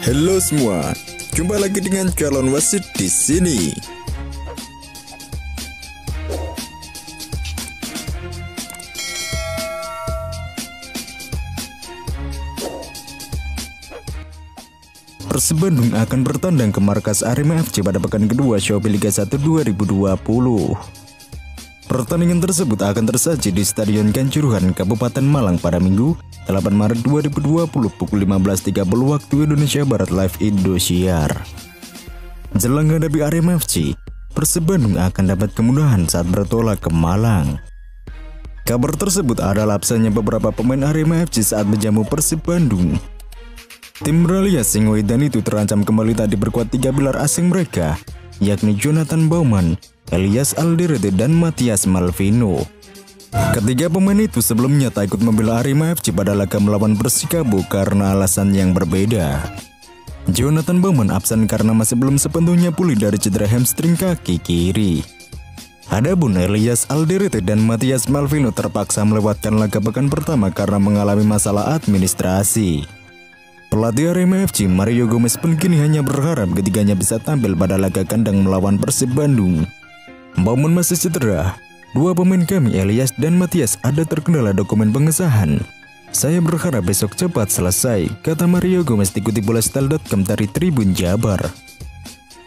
Halo semua, jumpa lagi dengan calon wasit di sini. Persib Bandung akan bertandang ke markas Arema FC pada pekan kedua Shopee Liga 1 2020. Pertandingan tersebut akan tersaji di Stadion Kanjuruhan, Kabupaten Malang pada Minggu, 8 Maret 2020 pukul 15.30 waktu Indonesia Barat Live Indosiar. Jelang menghadapi Arema FC, Persib akan dapat kemudahan saat bertolak ke Malang. Kabar tersebut adalah absennya beberapa pemain Arema FC saat menjamu Persib Bandung. Tim Bralia Singoedan itu terancam kembali tak diperkuat tiga pilar asing mereka, yakni Jonathan Bauman, Elias Alderete, dan Matias Malvino. Ketiga pemain itu sebelumnya tak ikut membela Arema FC pada laga melawan Persikabo karena alasan yang berbeda. Jonathan Bauman absen karena masih belum sepenuhnya pulih dari cedera hamstring kaki kiri. Adapun Elias Alderete dan Matias Malvino terpaksa melewatkan laga pekan pertama karena mengalami masalah administrasi. Pelatih Arema FC Mario Gomez pun kini hanya berharap ketiganya bisa tampil pada laga kandang melawan Persib Bandung. Bauman masih cedera. Dua pemain kami Elias dan Matias ada terkendala dokumen pengesahan. Saya berharap besok cepat selesai, kata Mario Gomez dikutip bola style.com dari Tribun Jabar.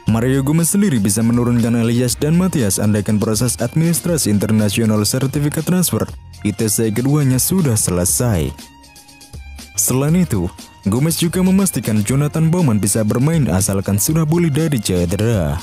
Mario Gomez sendiri bisa menurunkan Elias dan Matias andaikan proses administrasi internasional sertifikat transfer ITC keduanya sudah selesai. Selain itu, Gomez juga memastikan Jonathan Bauman bisa bermain asalkan sudah pulih dari cedera.